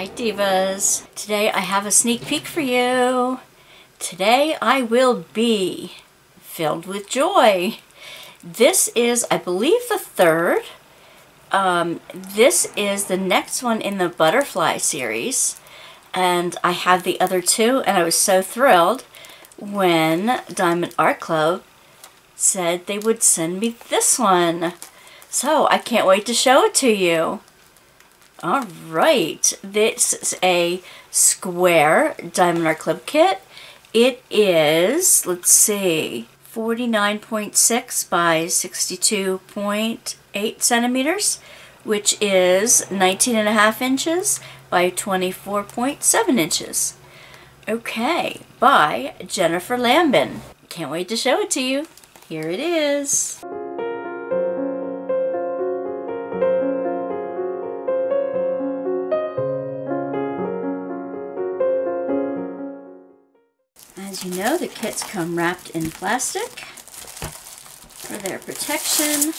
Hi Divas. Today I have a sneak peek for you. Today I will be filled with joy. This is, I believe, the third. Um, this is the next one in the Butterfly series. And I have the other two, and I was so thrilled when Diamond Art Club said they would send me this one. So I can't wait to show it to you. All right, this is a square Diamond Art Club kit. It is, let's see, 49.6 by 62.8 centimeters, which is 19 and a half inches by 24.7 inches. Okay, by Jennifer Lambein. Can't wait to show it to you. Here it is. The kits come wrapped in plastic for their protection.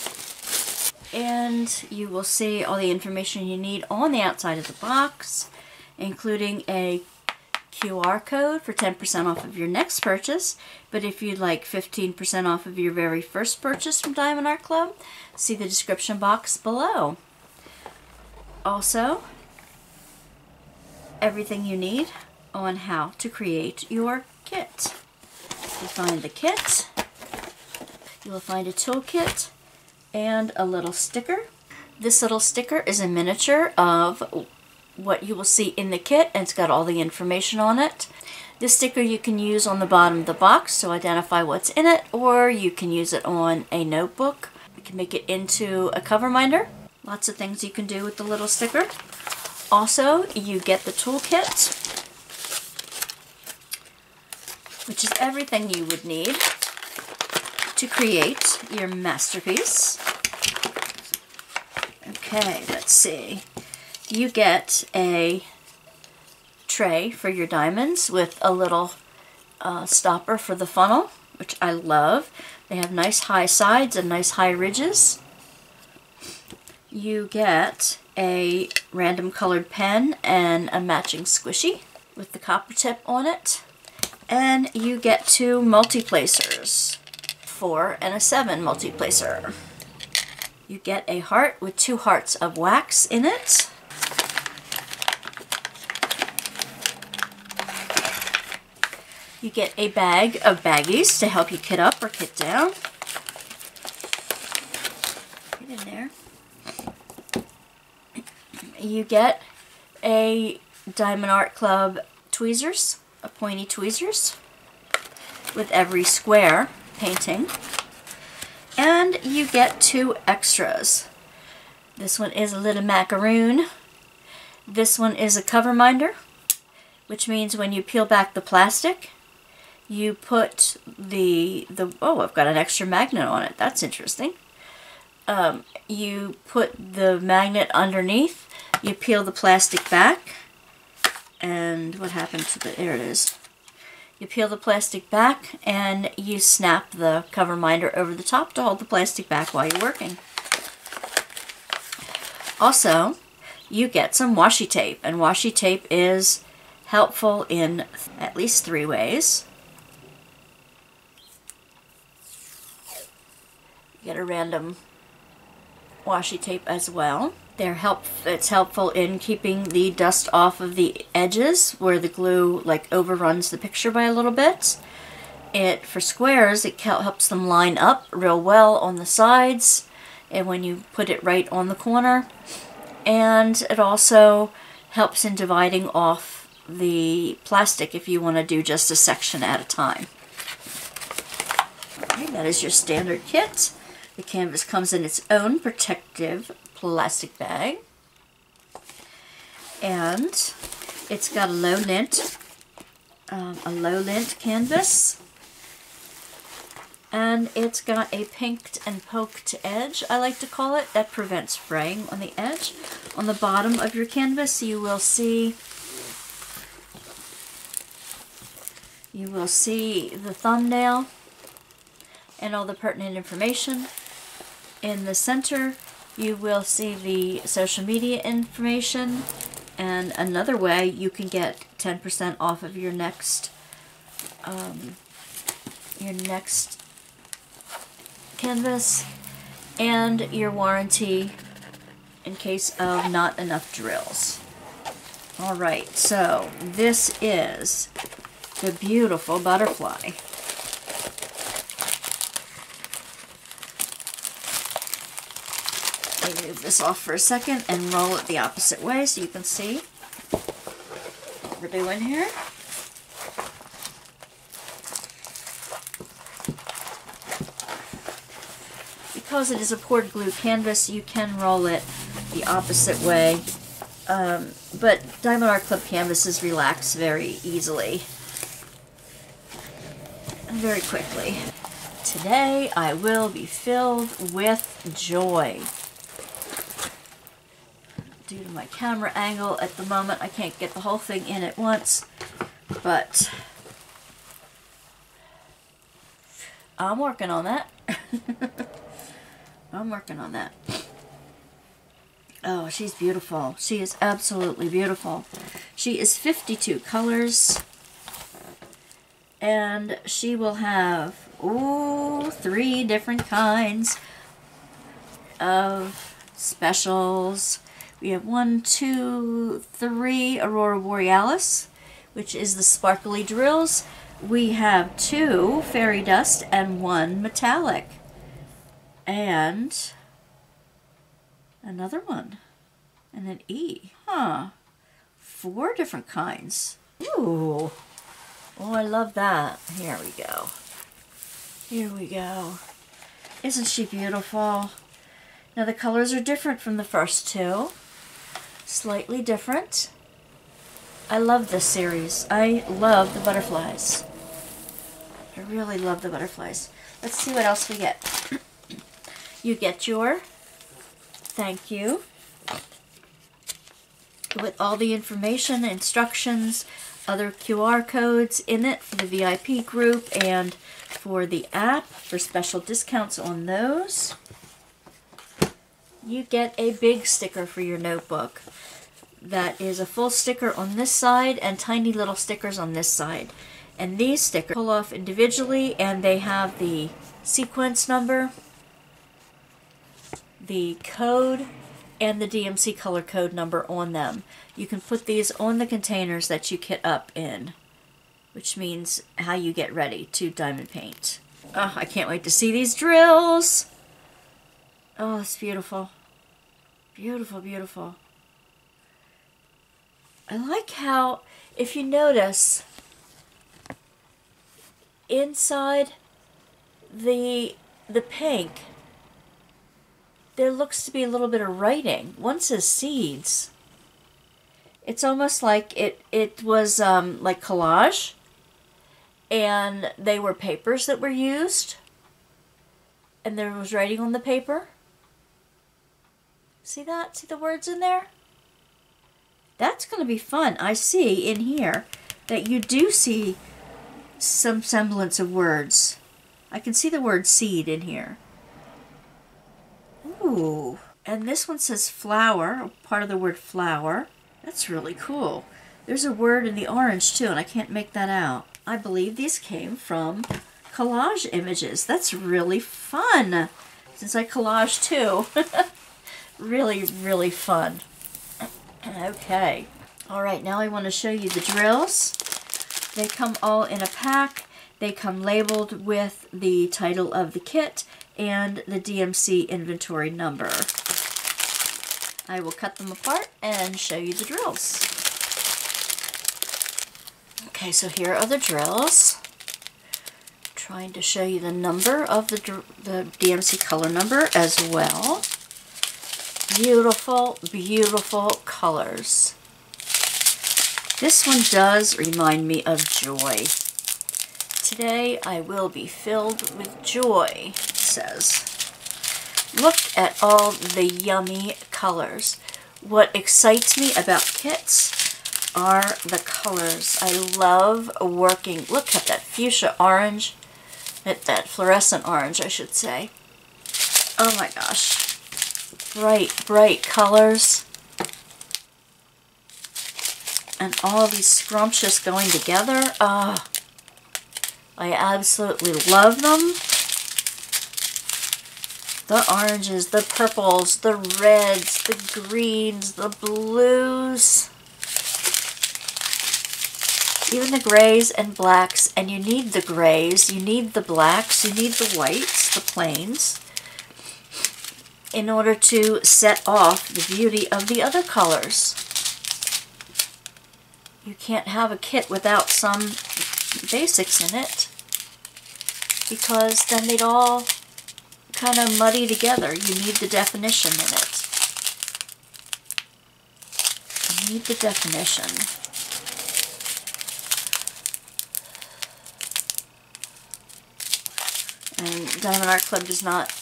And you will see all the information you need on the outside of the box, including a QR code for 10% off of your next purchase. But if you'd like 15% off of your very first purchase from Diamond Art Club, see the description box below. Also, everything you need on how to create your kit. You find the kit, you will find a toolkit and a little sticker. This little sticker is a miniature of what you will see in the kit and it's got all the information on it. This sticker you can use on the bottom of the box to identify what's in it or you can use it on a notebook. You can make it into a cover minder. Lots of things you can do with the little sticker. Also, you get the toolkit, which is everything you would need to create your masterpiece. Okay, let's see. You get a tray for your diamonds with a little uh, stopper for the funnel, which I love. They have nice high sides and nice high ridges. You get a random colored pen and a matching squishy with the copper tip on it. And you get two multi-placers, four and a seven multi-placer. You get a heart with two hearts of wax in it. You get a bag of baggies to help you kit up or kit down. Get in there. You get a Diamond Art Club tweezers, pointy tweezers, with every square painting. And you get two extras. This one is a little macaroon. This one is a cover minder, which means when you peel back the plastic, you put the, the oh, I've got an extra magnet on it. That's interesting. Um, you put the magnet underneath, you peel the plastic back, and what happened to the, there it is. You peel the plastic back and you snap the cover minder over the top to hold the plastic back while you're working. Also, you get some washi tape, and washi tape is helpful in at least three ways. You get a random washi tape as well. They're help it's helpful in keeping the dust off of the edges where the glue like overruns the picture by a little bit. It for squares it helps them line up real well on the sides and when you put it right on the corner and it also helps in dividing off the plastic if you want to do just a section at a time. Okay, that is your standard kit. The canvas comes in its own protective plastic bag. And it's got a low lint, um, a low lint canvas. And it's got a pinked and poked edge, I like to call it, that prevents fraying on the edge. On the bottom of your canvas you will see you will see the thumbnail and all the pertinent information. In the center, you will see the social media information And another way you can get 10% off of your next um, your next canvas and your warranty in case of not enough drills. Alright, so this is the beautiful butterfly. Me move this off for a second and roll it the opposite way so you can see what we're doing here. Because it is a poured glue canvas, you can roll it the opposite way. Um, but Diamond Art Club canvases relax very easily and very quickly. Today I will be filled with joy. My camera angle at the moment, I can't get the whole thing in at once, but I'm working on that. I'm working on that. Oh, she's beautiful. She is absolutely beautiful. She is 52 colors. And she will have, ooh, three different kinds of specials. We have one, two, three Aurora Borealis, which is the sparkly drills. We have two Fairy Dust and one Metallic. And another one. And an E. Huh. Four different kinds. Ooh. Oh, I love that. Here we go. Here we go. Isn't she beautiful? Now the colors are different from the first two. Slightly different. I love this series. I love the butterflies. I really love the butterflies. Let's see what else we get. you get your thank you with all the information, instructions, other QR codes in it for the VIP group and for the app for special discounts on those. You get a big sticker for your notebook. That is a full sticker on this side and tiny little stickers on this side. And these stickers pull off individually and they have the sequence number, the code, and the DMC color code number on them. You can put these on the containers that you kit up in, which means how you get ready to diamond paint. Oh, I can't wait to see these drills. Oh, it's beautiful. Beautiful, beautiful. I like how, if you notice, inside the the pink there looks to be a little bit of writing. One says seeds. It's almost like it, it was um, like collage, and they were papers that were used, and there was writing on the paper. See that? See the words in there? That's going to be fun. I see in here that you do see some semblance of words. I can see the word seed in here. Ooh. And this one says flower, part of the word flower. That's really cool. There's a word in the orange too, and I can't make that out. I believe these came from collage images. That's really fun. Since I collage too. really, really fun. Okay. All right, now I want to show you the drills. They come all in a pack. They come labeled with the title of the kit and the DMC inventory number. I will cut them apart and show you the drills. Okay, so here are the drills. trying to show you the number of the, the DMC color number as well. Beautiful, beautiful colors. This one does remind me of joy. Today I will be filled with joy says. Look at all the yummy colors. What excites me about kits are the colors. I love working. Look at that fuchsia orange. At that fluorescent orange, I should say. Oh my gosh. Bright, bright colors. And all these scrumptious going together. Ah, I absolutely love them. The oranges, the purples, the reds, the greens, the blues even the grays and blacks, and you need the grays, you need the blacks, you need the whites, the plains, in order to set off the beauty of the other colors. You can't have a kit without some basics in it, because then they'd all kind of muddy together. You need the definition in it. You need the definition. And Diamond Art Club does not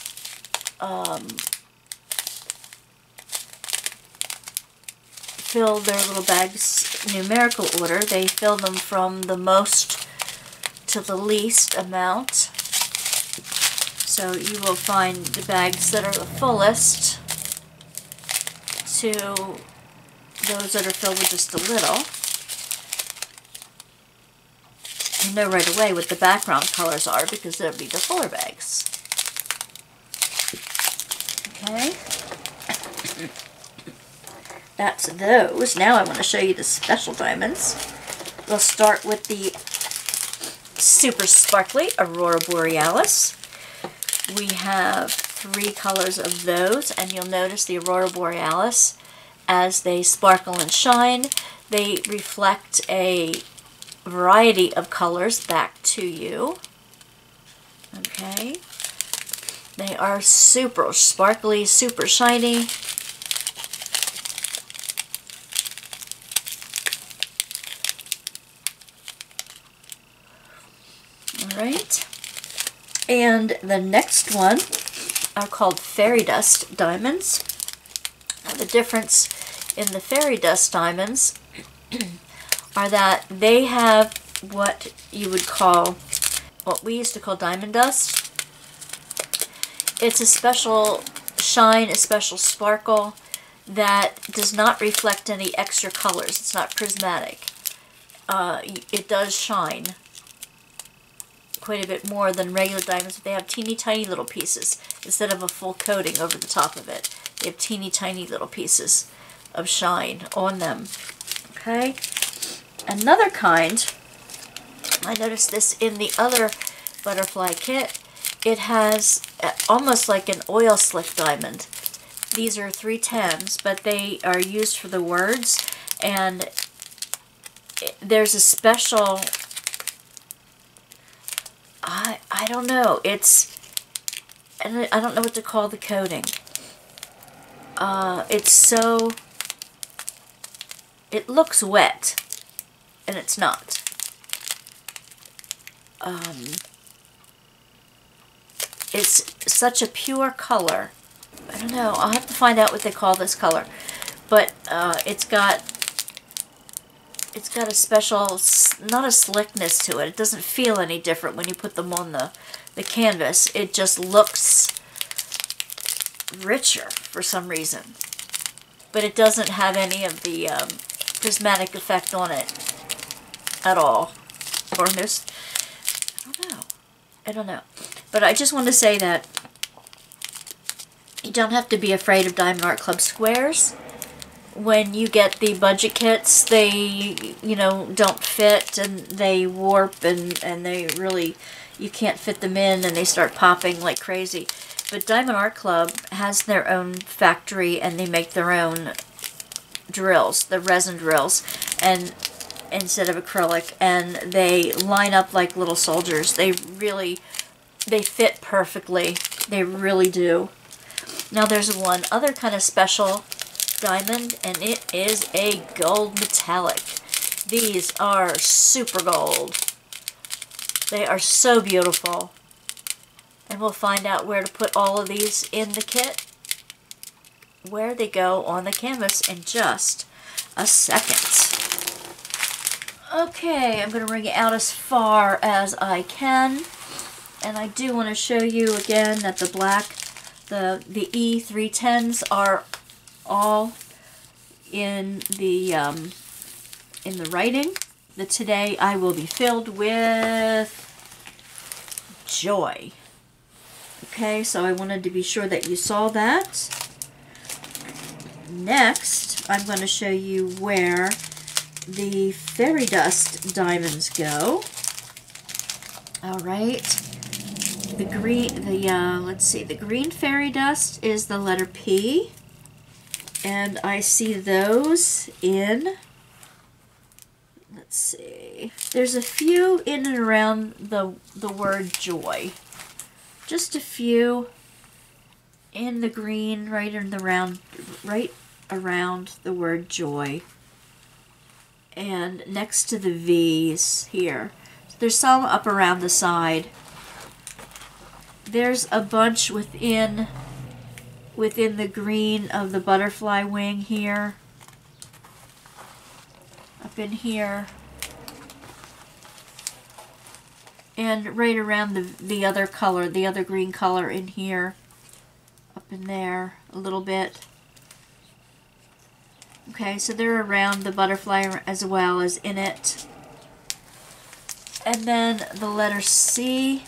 um, fill their little bags numerical order. They fill them from the most to the least amount. So you will find the bags that are the fullest to those that are filled with just a little. You know right away what the background colors are because they'll be the fuller bags. Okay. That's those. Now I want to show you the special diamonds. We'll start with the super sparkly Aurora Borealis. We have three colors of those, and you'll notice the Aurora Borealis, as they sparkle and shine, they reflect a variety of colors back to you. Okay. They are super sparkly, super shiny. Alright. And the next one are called fairy dust diamonds. Now the difference in the fairy dust diamonds are that they have what you would call, what we used to call diamond dust. It's a special shine, a special sparkle that does not reflect any extra colors. It's not prismatic. Uh, it does shine quite a bit more than regular diamonds, but they have teeny tiny little pieces instead of a full coating over the top of it. They have teeny tiny little pieces of shine on them. Okay? Another kind, I noticed this in the other butterfly kit, it has uh, almost like an oil slick diamond. These are 310s, but they are used for the words, and there's a special, I, don't know, it's, and I don't know what to call the coating. Uh, it's so, it looks wet, and it's not. Um, it's such a pure color. I don't know. I'll have to find out what they call this color. But uh, it's got it's got a special, not a slickness to it. It doesn't feel any different when you put them on the, the canvas. It just looks richer for some reason. But it doesn't have any of the um, prismatic effect on it at all. Or this, I don't know. I don't know. But I just want to say that you don't have to be afraid of Diamond Art Club squares. When you get the budget kits, they, you know, don't fit and they warp and, and they really, you can't fit them in and they start popping like crazy. But Diamond Art Club has their own factory and they make their own drills, the resin drills. And instead of acrylic and they line up like little soldiers. They really, they fit perfectly. They really do. Now there's one other kind of special diamond and it is a gold metallic. These are super gold. They are so beautiful. And we'll find out where to put all of these in the kit. Where they go on the canvas in just a second. Okay, I'm going to bring it out as far as I can. And I do want to show you again that the black, the, the E310s are all in the um, in the writing that today I will be filled with joy. Okay, so I wanted to be sure that you saw that. Next, I'm going to show you where the fairy dust diamonds go. All right. The green, the, uh, let's see, the green fairy dust is the letter P. And I see those in, let's see, there's a few in and around the, the word joy. Just a few in the green, right in the round, right around the word joy. And next to the V's here. There's some up around the side. There's a bunch within within the green of the butterfly wing here. Up in here. And right around the, the other color, the other green color in here. Up in there a little bit. Okay, so they're around the butterfly as well as in it. And then the letter C,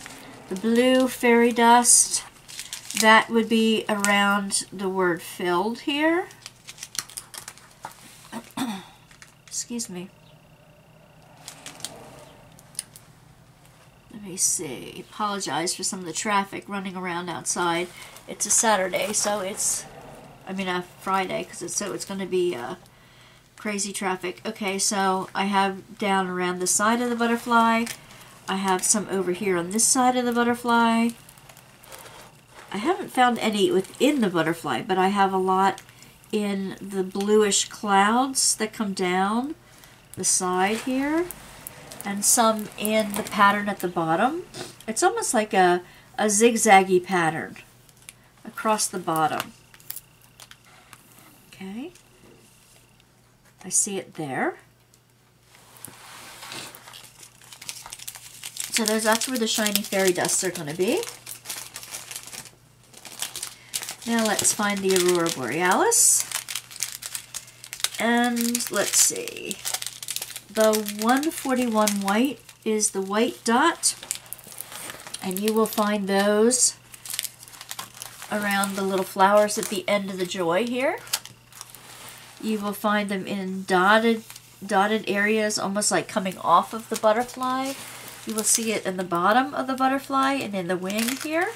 the blue fairy dust, that would be around the word filled here. Excuse me. Let me see. Apologize for some of the traffic running around outside. It's a Saturday, so it's I mean a Friday because it's so it's going to be uh, crazy traffic. Okay, so I have down around the side of the butterfly. I have some over here on this side of the butterfly. I haven't found any within the butterfly, but I have a lot in the bluish clouds that come down the side here and some in the pattern at the bottom. It's almost like a, a zigzaggy pattern across the bottom. Okay. I see it there. So those, that's where the shiny fairy dusts are going to be. Now let's find the Aurora Borealis. And let's see. The 141 white is the white dot. And you will find those around the little flowers at the end of the joy here. You will find them in dotted dotted areas, almost like coming off of the butterfly. You will see it in the bottom of the butterfly and in the wing here.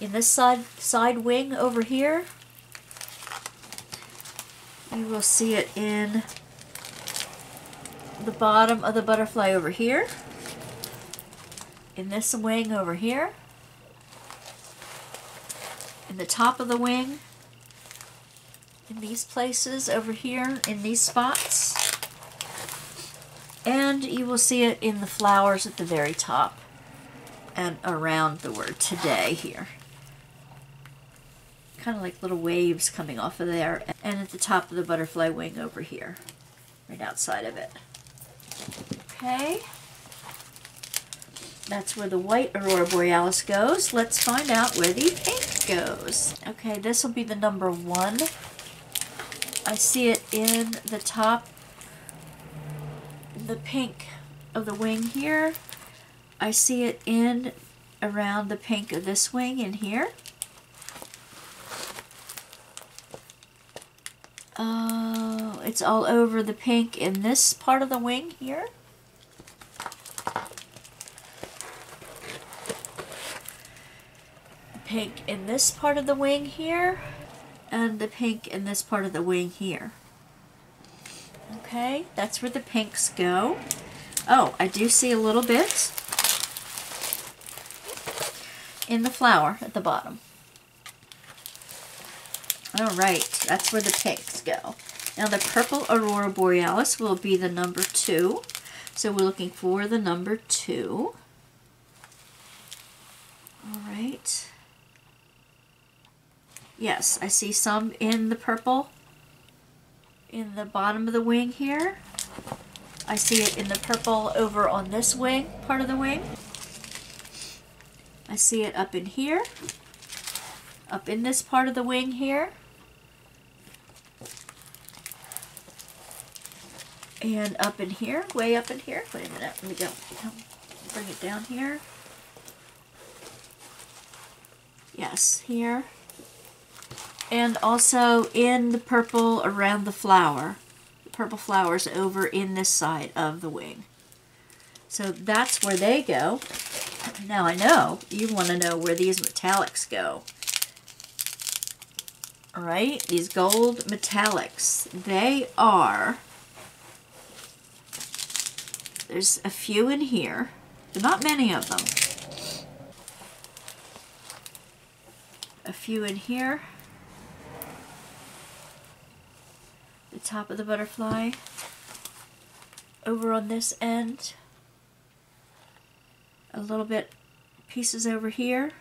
In this side, side wing over here. You will see it in the bottom of the butterfly over here. In this wing over here. In the top of the wing in these places over here in these spots. And you will see it in the flowers at the very top and around the word today here. Kind of like little waves coming off of there. And at the top of the butterfly wing over here, right outside of it. Okay. That's where the white Aurora Borealis goes. Let's find out where the pink goes. Okay, this will be the number one I see it in the top, the pink of the wing here. I see it in around the pink of this wing in here. Oh, it's all over the pink in this part of the wing here. Pink in this part of the wing here and the pink in this part of the wing here. Okay, that's where the pinks go. Oh, I do see a little bit in the flower at the bottom. All right, that's where the pinks go. Now the purple Aurora Borealis will be the number two. So we're looking for the number two. All right. Yes, I see some in the purple in the bottom of the wing here. I see it in the purple over on this wing, part of the wing. I see it up in here, up in this part of the wing here. And up in here, way up in here. Wait a minute, let me go. Um, bring it down here. Yes, here. And also in the purple around the flower. The purple flowers over in this side of the wing. So that's where they go. Now I know you want to know where these metallics go. All right, these gold metallics. They are, there's a few in here. Not many of them. A few in here. The top of the butterfly. Over on this end a little bit pieces over here.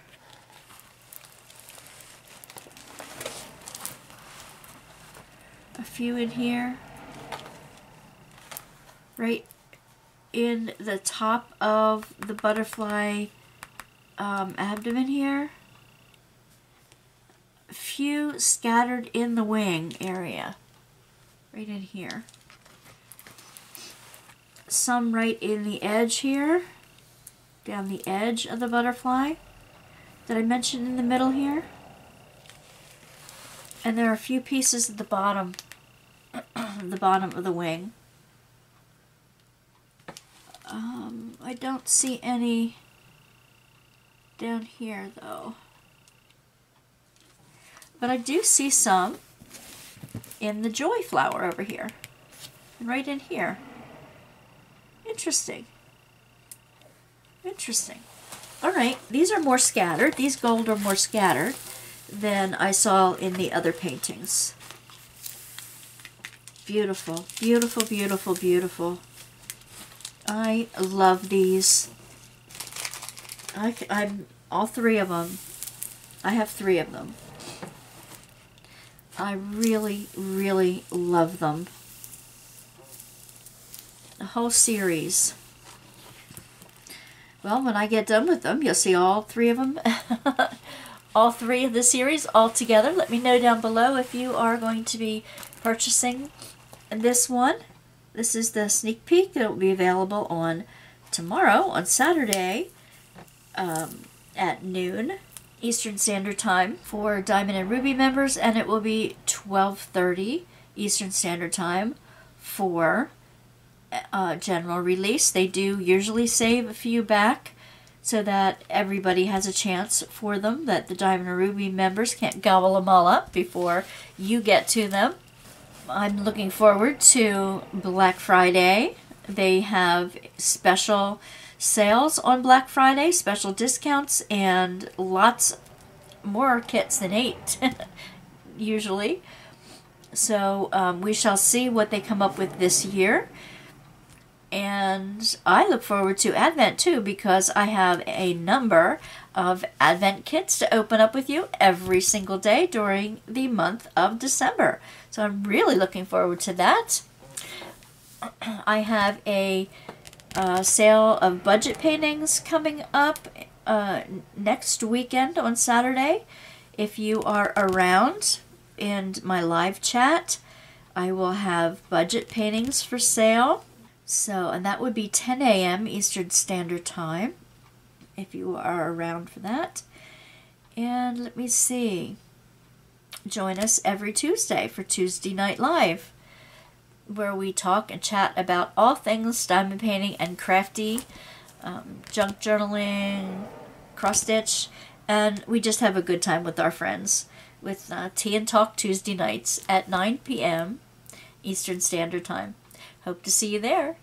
A few in here. Right in the top of the butterfly um, abdomen here. A few scattered in the wing area. Right in here. Some right in the edge here down the edge of the butterfly that I mentioned in the middle here. And there are a few pieces at the bottom, the bottom of the wing. Um, I don't see any down here though. But I do see some in the joy flower over here. And right in here. Interesting. Interesting. All right, these are more scattered. These gold are more scattered than I saw in the other paintings. Beautiful, beautiful, beautiful, beautiful. I love these. I, I'm all three of them. I have three of them. I really, really love them. The whole series. Well, when I get done with them, you'll see all three of them, all three of the series all together. Let me know down below if you are going to be purchasing this one. This is the sneak peek that will be available on tomorrow, on Saturday, um, at noon Eastern Standard Time for Diamond and Ruby members, and it will be 12.30 Eastern Standard Time for uh, general release. They do usually save a few back so that everybody has a chance for them, that the Diamond and Ruby members can't gobble them all up before you get to them. I'm looking forward to Black Friday. They have special sales on Black Friday, special discounts, and lots more kits than eight, usually. So um, we shall see what they come up with this year. And I look forward to Advent too because I have a number of Advent kits to open up with you every single day during the month of December. So I'm really looking forward to that. I have a uh, sale of budget paintings coming up uh, next weekend on Saturday. If you are around in my live chat, I will have budget paintings for sale. So, and that would be 10 a.m. Eastern Standard Time, if you are around for that. And let me see. Join us every Tuesday for Tuesday Night Live, where we talk and chat about all things diamond painting and crafty, um, junk journaling, cross stitch, and we just have a good time with our friends with uh, Tea and Talk Tuesday nights at 9 p.m. Eastern Standard Time. Hope to see you there.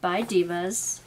Bye, Divas.